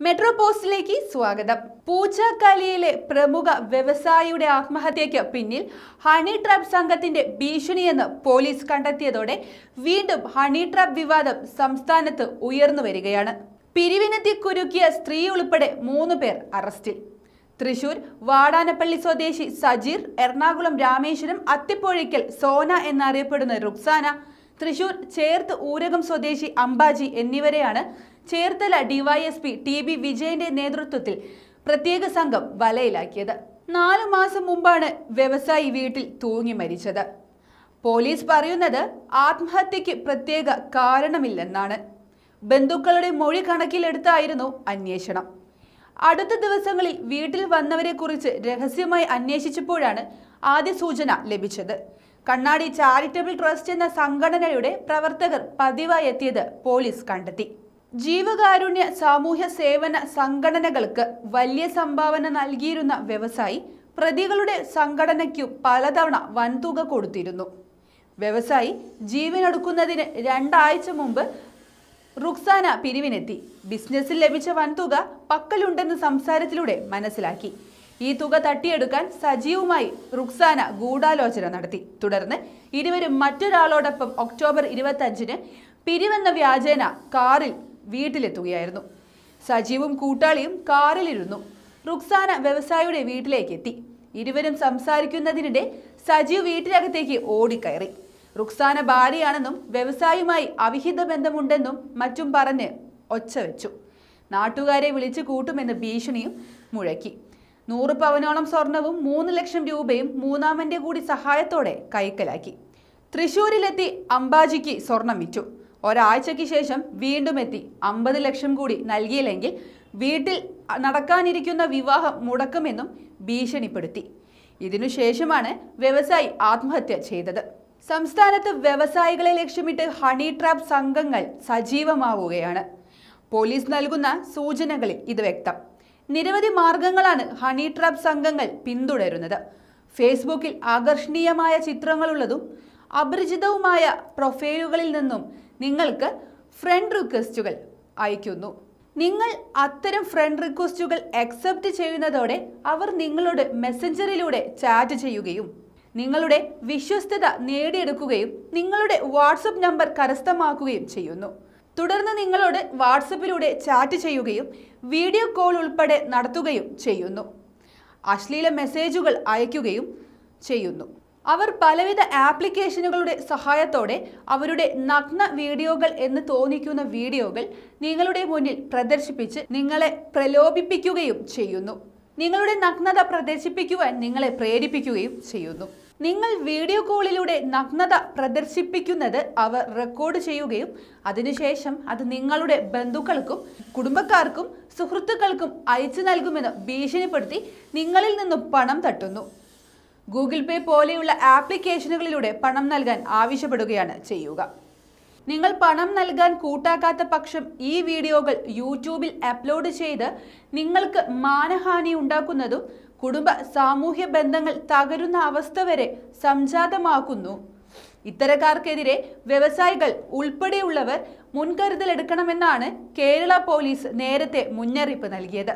Metro പോസ്റ്റിലേക്ക് സ്വാഗതം. പൂച്ചക്കാലിയിലെ പ്രമുഖ വ്യവസായിയുടെ ആത്മഹത്യയ്ക്ക് പിന്നിൽ ഹണി ട്രാപ്പ് സംഘത്തിന്റെ ഭീഷണിയെന്ന് പോലീസ് കണ്ടെത്തിയതോടെ വീണ്ടും ഹണി ട്രാപ്പ് വിവാദം സംസ്ഥാനത്ത് ഉയർന്നു വരികയാണ്. പിരിവിനെത്തി കുരുക്കിയ സ്ത്രീ ഉൾപ്പെടെ മൂന്ന് പേർ അറസ്റ്റിൽ. തൃശൂർ വാടാനപ്പള്ളി സ്വദേശി സജീർ എറണാകുളം രാമേശ്വരം അത്തിപ്പോഴിക്കൽ സോന എന്നറിയപ്പെടുന്ന റുക്സാന തൃശൂർ ചേർത്ത് ഊരകം സ്വദേശി അംബാജി എന്നിവരെയാണ് ചേർത്തല ഡിവൈഎസ്പി ടി ബി വിജയന്റെ നേതൃത്വത്തിൽ പ്രത്യേക സംഘം വലയിലാക്കിയത്. നാലു മാസം മുമ്പാണ് വ്യവസായി വീട്ടിൽ തൂങ്ങി മരിച്ചത്. പോലീസ് പറയുന്നത് ആത്മഹത്യക്ക് പ്രത്യേക കാരണമില്ലെന്നാണ്. ബന്ധുക്കളുടെ മൊഴി കണക്കിലെടുത്തായിരുന്നു അന്വേഷണം. അടുത്ത ദിവസങ്ങളിൽ വീട്ടിൽ വന്നവരെക്കുറിച്ച് രഹസ്യമായി അന്വേഷിച്ചപ്പോഴാണ് ആദ്യ സൂചന ലഭിച്ചത്. കണ്ണാടി ചാരിറ്റബിൾ ട്രസ്റ്റ് എന്ന സംഘടനയുടെ പ്രവർത്തകർ പതിവായി എത്തിയത് പോലീസ് കണ്ടെത്തി. ജീവകാരുണ്യ സാമൂഹ്യ സേവന സംഘടനകൾക്ക് വലിയ സംഭാവന നൽകിയിരുന്ന വ്യവസായി പ്രതികളുടെ സംഘടനയ്ക്കു പലതവണ വൻതുക കൊടുത്തിരുന്നു. വ്യവസായി ജീവനൊടുക്കുന്നതിന് രണ്ടാഴ്ച മുമ്പ് റുക്സാന പിരിവിനെത്തി. ബിസിനസ്സിൽ ലഭിച്ച വൻതുക പക്കലുണ്ടെന്ന് സംസാരത്തിലൂടെ മനസ്സിലാക്കി. ഈ തുക തട്ടിയെടുക്കാൻ സജീവമായി റുക്സാന ഗൂഢാലോചന നടത്തി. തുടർന്ന് ഇരുവരും മറ്റൊരാളോടൊപ്പം ഒക്ടോബർ ഇരുപത്തഞ്ചിന് പിരിവെന്ന വ്യാജേന കാറിൽ വീട്ടിലെത്തുകയായിരുന്നു. സജീവും കൂട്ടാളിയും കാറിലിരുന്നു. റുക്സാന വ്യവസായിയുടെ വീട്ടിലേക്ക് എത്തി ഇരുവരും സംസാരിക്കുന്നതിനിടെ സജീവ് വീട്ടിനകത്തേക്ക് ഓടിക്കയറി. റുക്സാന ഭാര്യയാണെന്നും വ്യവസായിയുമായി അവിഹിത ബന്ധമുണ്ടെന്നും മറ്റും പറഞ്ഞ് ഒച്ച വെച്ചു. നാട്ടുകാരെ വിളിച്ചു കൂട്ടുമെന്ന് ഭീഷണിയും മുഴക്കി. നൂറ് പവനോളം സ്വർണവും മൂന്ന് ലക്ഷം രൂപയും മൂന്നാമന്റെ കൂടി സഹായത്തോടെ കൈക്കലാക്കി. തൃശൂരിലെത്തി അംബാജിക്ക് സ്വർണം വിറ്റു. ഒരാഴ്ചയ്ക്ക് ശേഷം വീണ്ടും എത്തി. അമ്പത് ലക്ഷം കൂടി നൽകിയില്ലെങ്കിൽ വീട്ടിൽ നടക്കാനിരിക്കുന്ന വിവാഹം മുടക്കുമെന്നും ഭീഷണിപ്പെടുത്തി. ഇതിനുശേഷമാണ് വ്യവസായി ആത്മഹത്യ ചെയ്തത്. സംസ്ഥാനത്ത് വ്യവസായികളെ ലക്ഷ്യമിട്ട് ഹണി ട്രാപ്പ് സംഘങ്ങൾ സജീവമാവുകയാണ്. പോലീസ് നൽകുന്ന സൂചനകളിൽ ഇത് വ്യക്തം. നിരവധി മാർഗങ്ങളാണ് ഹണി ട്രാപ്പ് സംഘങ്ങൾ പിന്തുടരുന്നത്. ഫേസ്ബുക്കിൽ ആകർഷണീയമായ ചിത്രങ്ങളുള്ളതും അപരിചിതവുമായ പ്രൊഫൈലുകളിൽ നിന്നും നിങ്ങൾക്ക് ഫ്രണ്ട് റിക്വസ്റ്റുകൾ അയക്കുന്നു നിങ്ങൾ അത്തരം ഫ്രണ്ട് റിക്വസ്റ്റുകൾ അക്സെപ്റ്റ് ചെയ്യുന്നതോടെ അവർ നിങ്ങളോട് മെസ്സഞ്ചറിലൂടെ ചാറ്റ് ചെയ്യുകയും നിങ്ങളുടെ വിശ്വസ്തത നേടിയെടുക്കുകയും നിങ്ങളുടെ വാട്സപ്പ് നമ്പർ കരസ്ഥമാക്കുകയും ചെയ്യുന്നു. തുടർന്ന് നിങ്ങളോട് വാട്സപ്പിലൂടെ ചാറ്റ് ചെയ്യുകയും വീഡിയോ കോൾ ഉൾപ്പെടെ നടത്തുകയും ചെയ്യുന്നു. അശ്ലീല മെസ്സേജുകൾ അയക്കുകയും ചെയ്യുന്നു. അവർ പലവിധ ആപ്ലിക്കേഷനുകളുടെ സഹായത്തോടെ അവരുടെ നഗ്ന വീഡിയോകൾ എന്ന് തോന്നിക്കുന്ന വീഡിയോകൾ നിങ്ങളുടെ മുന്നിൽ പ്രദർശിപ്പിച്ച് നിങ്ങളെ പ്രലോഭിപ്പിക്കുകയും ചെയ്യുന്നു. നിങ്ങളുടെ നഗ്നത പ്രദർശിപ്പിക്കുവാൻ നിങ്ങളെ പ്രേരിപ്പിക്കുകയും ചെയ്യുന്നു. നിങ്ങൾ വീഡിയോ കോളിലൂടെ നഗ്നത പ്രദർശിപ്പിക്കുന്നത് അവർ റെക്കോർഡ് ചെയ്യുകയും അതിനുശേഷം അത് നിങ്ങളുടെ ബന്ധുക്കൾക്കും കുടുംബക്കാർക്കും സുഹൃത്തുക്കൾക്കും അയച്ചു നൽകുമെന്ന് ഭീഷണിപ്പെടുത്തി നിങ്ങളിൽ നിന്നും പണം തട്ടുന്നു. ഗൂഗിൾ പേ പോലെയുള്ള ആപ്ലിക്കേഷനുകളിലൂടെ പണം നൽകാൻ ആവശ്യപ്പെടുകയാണ് ചെയ്യുക. നിങ്ങൾ പണം നൽകാൻ കൂട്ടാക്കാത്ത പക്ഷം ഈ വീഡിയോകൾ യൂട്യൂബിൽ അപ്ലോഡ് ചെയ്ത് നിങ്ങൾക്ക് മാനഹാനി ഉണ്ടാക്കുന്നതും കുടുംബ സാമൂഹ്യ ബന്ധങ്ങൾ തകരുന്ന അവസ്ഥ വരെ സംജാതമാക്കുന്നു. ഇത്തരക്കാർക്കെതിരെ വ്യവസായികൾ ഉൾപ്പെടെയുള്ളവർ മുൻകരുതൽ എടുക്കണമെന്നാണ് കേരള പോലീസ് നേരത്തെ മുന്നറിയിപ്പ് നൽകിയത്.